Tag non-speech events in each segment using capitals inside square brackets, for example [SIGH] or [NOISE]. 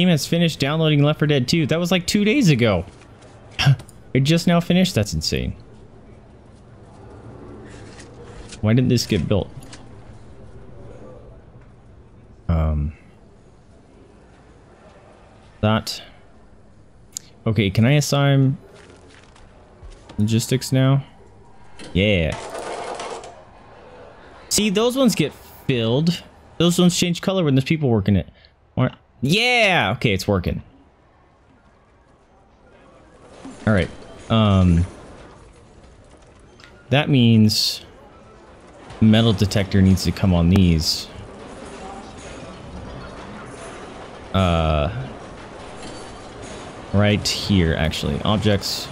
Team has finished downloading Left 4 Dead 2. That was like two days ago. [GASPS] it just now finished? That's insane. Why didn't this get built? Um... That... Okay, can I assign logistics now? Yeah. See, those ones get filled. Those ones change color when there's people working it. Yeah! Okay, it's working. Alright. Um... That means... Metal detector needs to come on these. Uh... Right here, actually. Objects.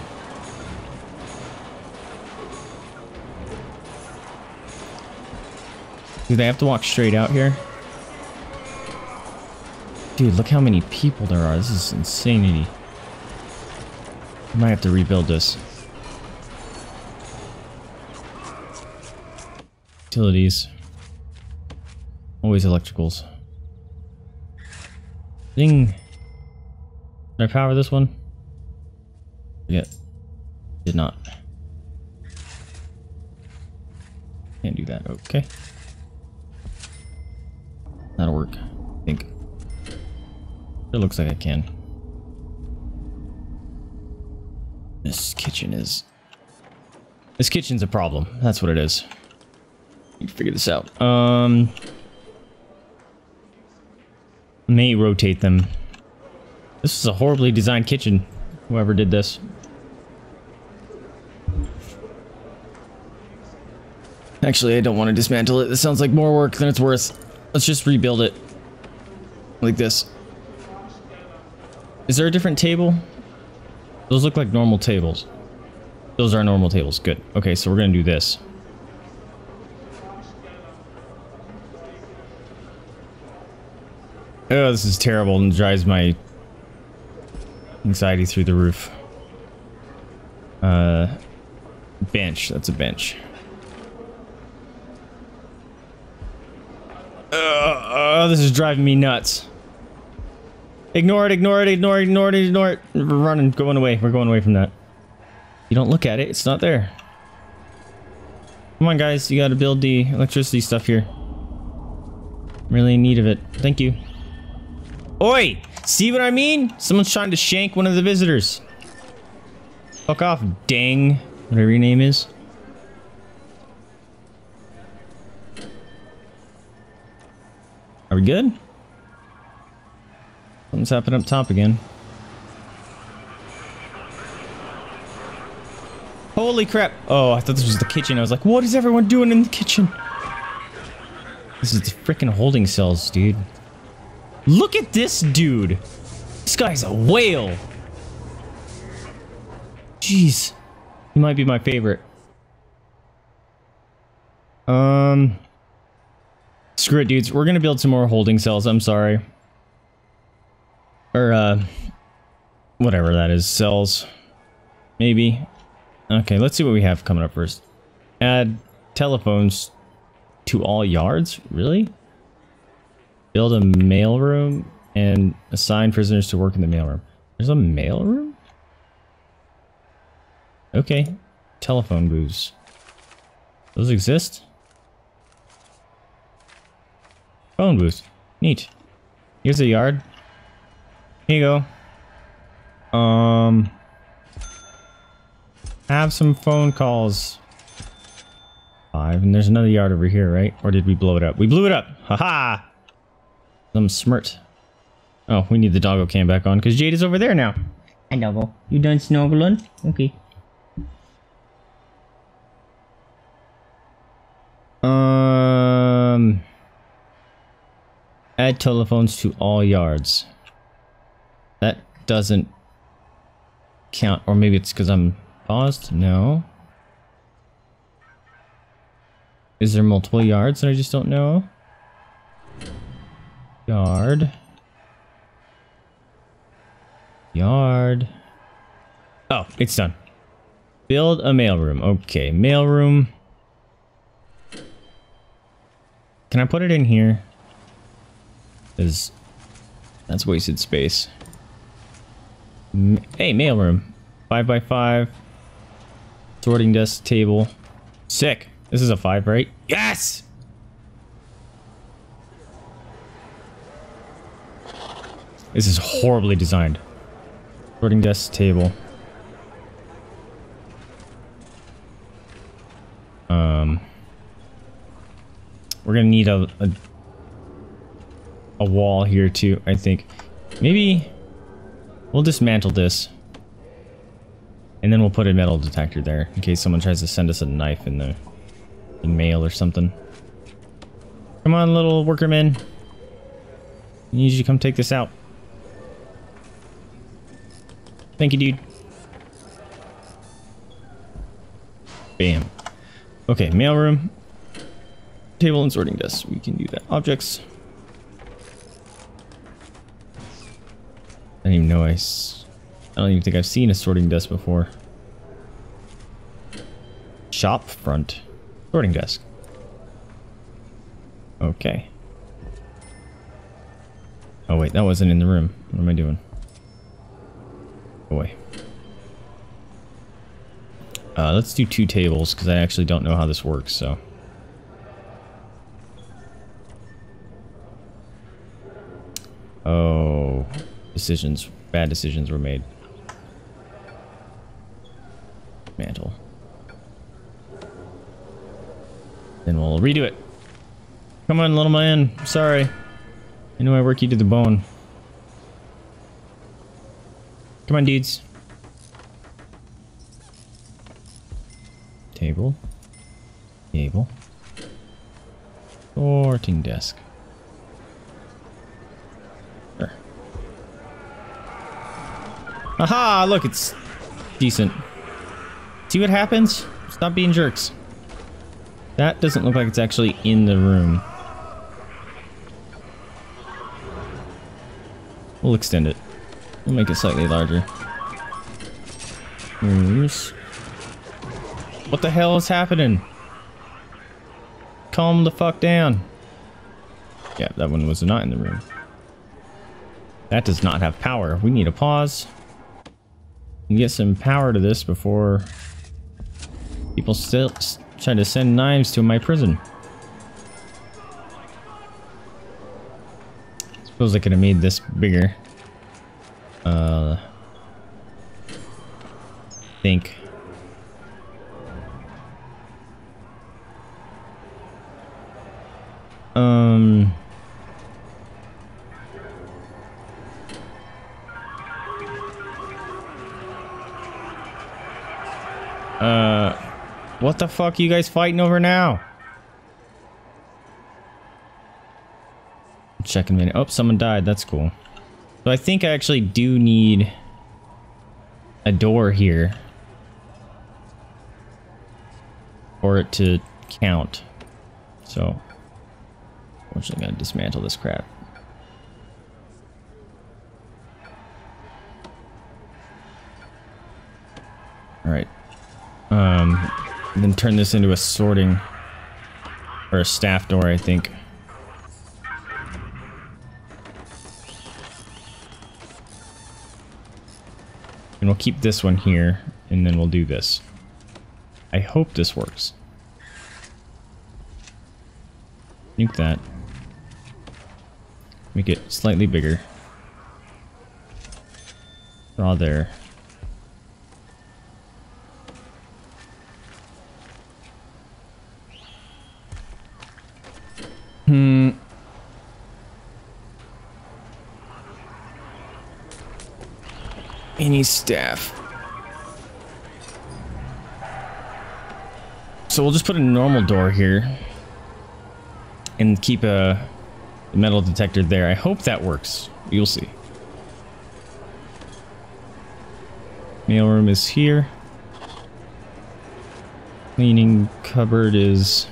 Do they have to walk straight out here? Dude, look how many people there are. This is insanity. I might have to rebuild this. Utilities. Always electricals. Ding. Did I power this one? Yeah. Did not. Can't do that. Okay. That'll work. I think. It looks like I can. This kitchen is... This kitchen's a problem. That's what it is. To figure this out. Um... May rotate them this is a horribly designed kitchen. Whoever did this. Actually, I don't want to dismantle it. This sounds like more work than it's worth. Let's just rebuild it. Like this. Is there a different table? Those look like normal tables. Those are normal tables. Good. Okay, so we're going to do this. Oh, this is terrible and drives my Anxiety through the roof. Uh, bench. That's a bench. Uh, uh, this is driving me nuts. Ignore it, ignore it, ignore it, ignore it, ignore it. We're running, going away. We're going away from that. You don't look at it, it's not there. Come on, guys. You gotta build the electricity stuff here. really in need of it. Thank you. Oi! See what I mean? Someone's trying to shank one of the visitors. Fuck off, dang. Whatever your name is. Are we good? Something's happening up top again. Holy crap. Oh, I thought this was the kitchen. I was like, what is everyone doing in the kitchen? This is the freaking holding cells, dude. Look at this dude. This guy's a whale. Jeez. He might be my favorite. Um... Screw it, dudes. We're gonna build some more holding cells. I'm sorry. Or, uh... Whatever that is. Cells. Maybe. Okay, let's see what we have coming up first. Add telephones to all yards? Really? Build a mailroom and assign prisoners to work in the mailroom. There's a mailroom? Okay. Telephone booths. Those exist? Phone booth. Neat. Here's a yard. Here you go. Um... Have some phone calls. Five. And there's another yard over here, right? Or did we blow it up? We blew it up! Haha! -ha! Some smirt. Oh, we need the doggo cam back on because Jade is over there now. Hi, doggo. You done snorkeling? Okay. Um. Add telephones to all yards. That doesn't count. Or maybe it's because I'm paused? No. Is there multiple yards that I just don't know? Yard. Yard. Oh, it's done. Build a mailroom. Okay, mailroom. Can I put it in here? Is That's wasted space. Hey, mailroom. Five by five. Sorting desk table. Sick. This is a five, right? Yes! This is horribly designed. Sorting desk table. Um, we're gonna need a, a a wall here too. I think maybe we'll dismantle this, and then we'll put a metal detector there in case someone tries to send us a knife in the mail or something. Come on, little workerman. I need you to come take this out. Thank you, dude. Bam. Okay, mailroom. Table and sorting desk. We can do that. Objects. Don't even know I... S I don't even think I've seen a sorting desk before. Shop front. Sorting desk. Okay. Oh wait, that wasn't in the room. What am I doing? Boy. Uh, let's do two tables, because I actually don't know how this works, so... Decisions. Bad decisions were made. Mantle. Then we'll redo it. Come on, little man. Sorry. I know I work you to the bone. Come on, dudes. Table. Table. Sorting desk. Aha! Look, it's decent. See what happens? Stop being jerks. That doesn't look like it's actually in the room. We'll extend it. We'll make it slightly larger. Rooms. What the hell is happening? Calm the fuck down. Yeah, that one was not in the room. That does not have power. We need a pause. And get some power to this before people still try to send knives to my prison. Suppose I could have made this bigger. Uh, think. Um. Uh, what the fuck are you guys fighting over now? Checking minute. Oh, someone died. That's cool. So I think I actually do need a door here for it to count. So, unfortunately, gonna dismantle this crap. All right. Um, then turn this into a sorting or a staff door, I think. And we'll keep this one here, and then we'll do this. I hope this works. Nuke that. Make it slightly bigger. Draw there. Hmm. Any staff. So we'll just put a normal door here. And keep a metal detector there. I hope that works. You'll see. Mailroom is here. Cleaning cupboard is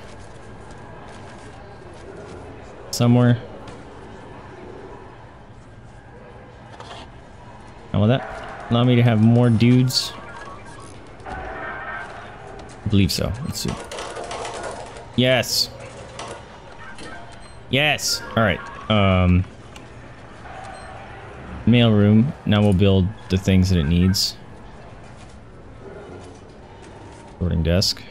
somewhere. How will that allow me to have more dudes? I believe so. Let's see. Yes. Yes. All right. Um. mail room. Now we'll build the things that it needs. Sorting desk.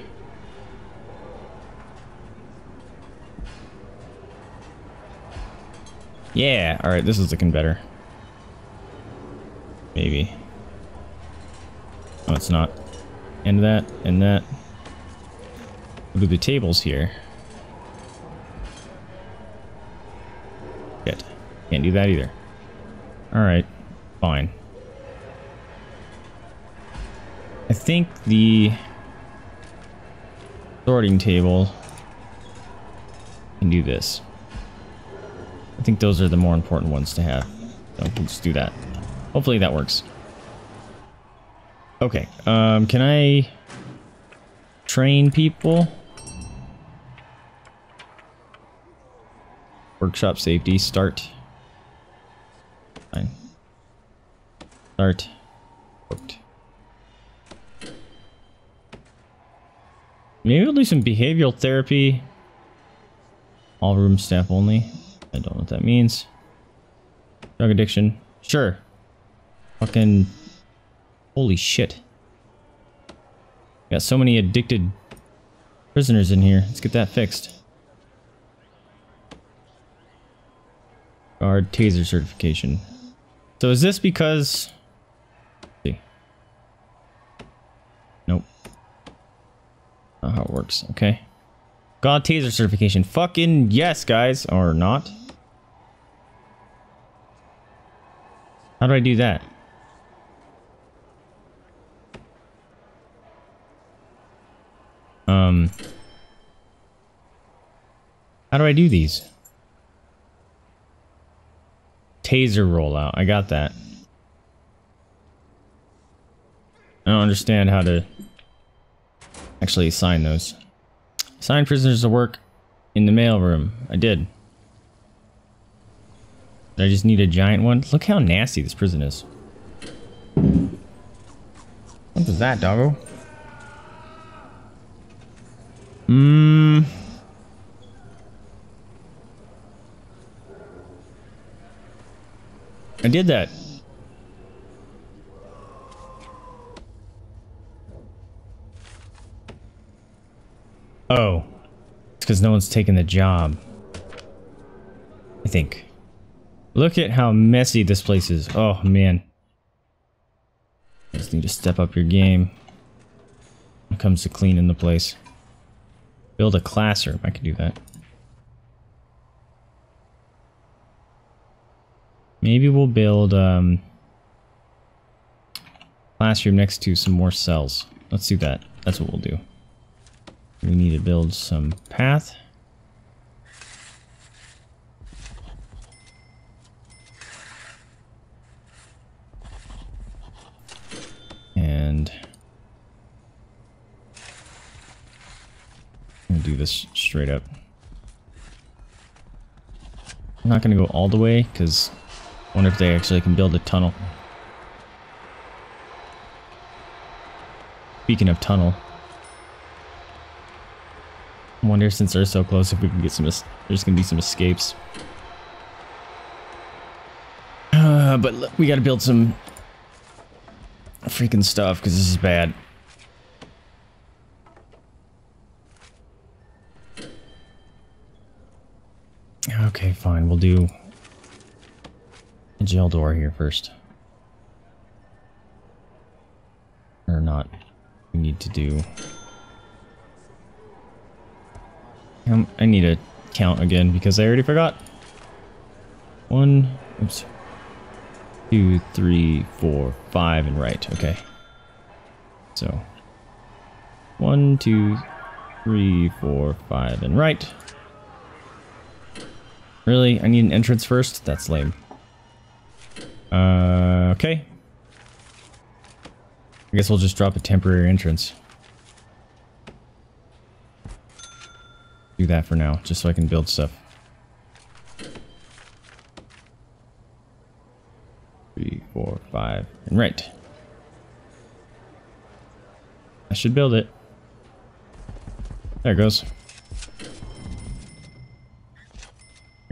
Yeah, alright, this is looking better. Maybe. Oh, it's not. And that, and that. We'll do the tables here. Shit. Can't do that either. Alright, fine. I think the sorting table can do this. Think those are the more important ones to have. So just do that. Hopefully that works. Okay, um, can I train people? Workshop safety, start. Fine. Start. Booked. Maybe we'll do some behavioral therapy. All room staff only. I don't know what that means. Drug addiction. Sure. Fucking... Holy shit. Got so many addicted prisoners in here. Let's get that fixed. Guard taser certification. So is this because... see. Nope. Not how it works. Okay. God taser certification. Fucking yes, guys. Or not. How do I do that? Um... How do I do these? Taser rollout. I got that. I don't understand how to actually assign those. Assign prisoners to work in the mail room. I did. I just need a giant one. Look how nasty this prison is. What was that, doggo? Mmm. I did that. Oh. It's because no one's taking the job. I think. Look at how messy this place is. Oh, man. Just need to step up your game when it comes to cleaning the place. Build a classroom. I could do that. Maybe we'll build um, classroom next to some more cells. Let's do that. That's what we'll do. We need to build some path. And I'm gonna do this straight up. I'm not gonna go all the way because I wonder if they actually can build a tunnel. Speaking of tunnel, I wonder since they're so close if we can get some. There's gonna be some escapes. Uh, [SIGHS] but we gotta build some freaking stuff because this is bad. Okay, fine. We'll do a jail door here first. Or not. We need to do... Um, I need to count again because I already forgot. One, oops. Two, three, four, five, and right. Okay. So, one, two, three, four, five, and right. Really? I need an entrance first? That's lame. Uh, okay. I guess we'll just drop a temporary entrance. Do that for now, just so I can build stuff. Three, four, five, and right. I should build it. There it goes.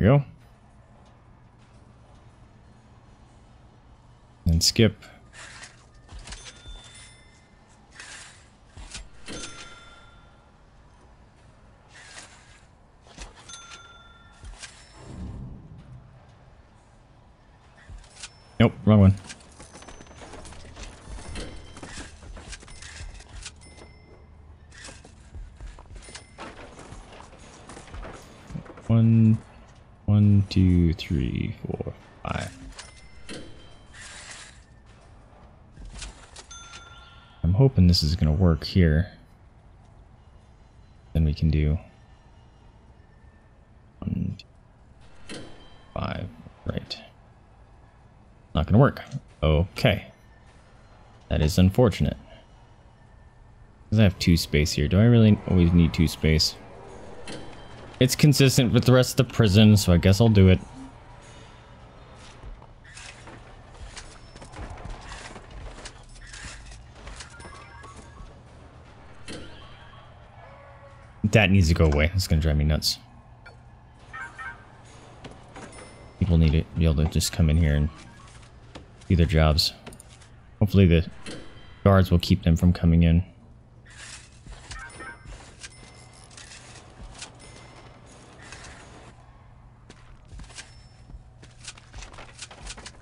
There you go. then skip. Nope, wrong. One, one, two, three, four, five. I'm hoping this is going to work here. Then we can do one, two, five, right. Not going to work. Okay. That is unfortunate. Because I have two space here. Do I really always need two space? It's consistent with the rest of the prison, so I guess I'll do it. That needs to go away. It's gonna drive me nuts. People need to be able to just come in here and do their jobs. Hopefully the guards will keep them from coming in.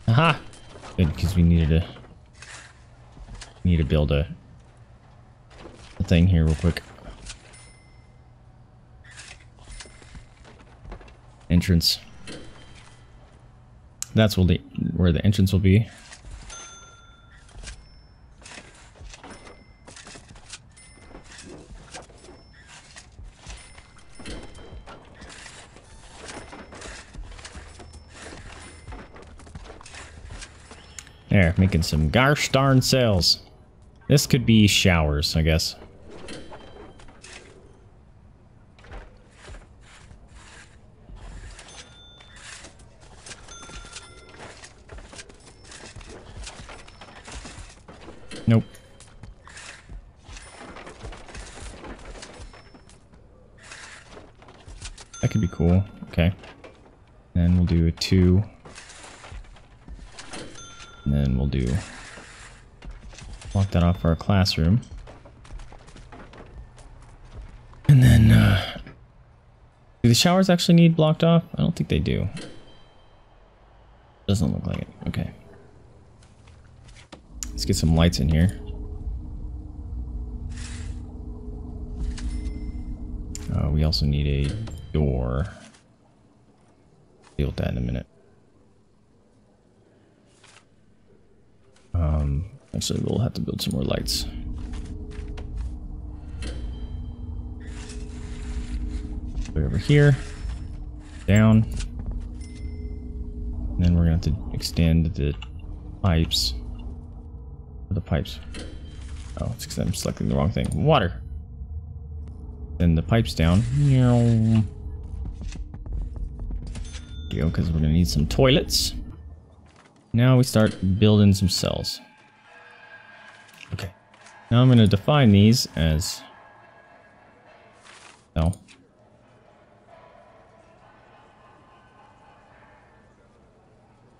Aha! Good, because we needed to need to build a, a thing here real quick. Entrance. That's where the where the entrance will be. There, making some gosh darn sales. This could be showers, I guess. Nope. That could be cool. Okay. Then we'll do a two. And then we'll do block that off for our classroom. And then uh do the showers actually need blocked off? I don't think they do. Doesn't look like it. Okay. Let's get some lights in here. Uh, we also need a door. Deal with that in a minute. Um, actually, we'll have to build some more lights. Over here, down, and then we're gonna have to extend the pipes. The pipes. Oh, it's because I'm selecting the wrong thing. Water. Then the pipes down. Go, because we're gonna need some toilets. Now we start building some cells. Now I'm going to define these as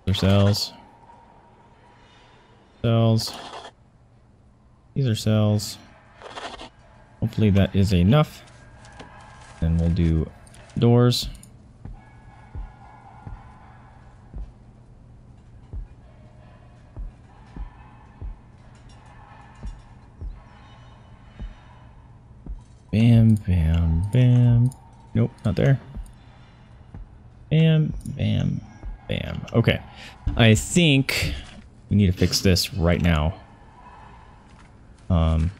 are cells. Cells. These are cells. Hopefully that is enough. Then we'll do doors. There. Bam, bam, bam. Okay. I think we need to fix this right now. Um.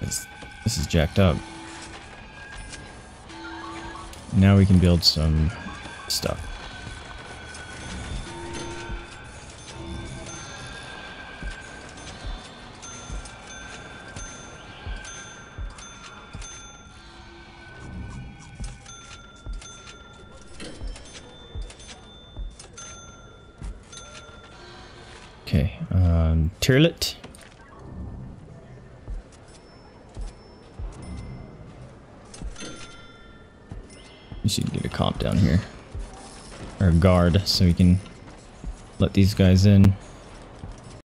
This, this is jacked up. Now we can build some stuff. Turlet. We should get a comp down here. Or a guard, so we can let these guys in.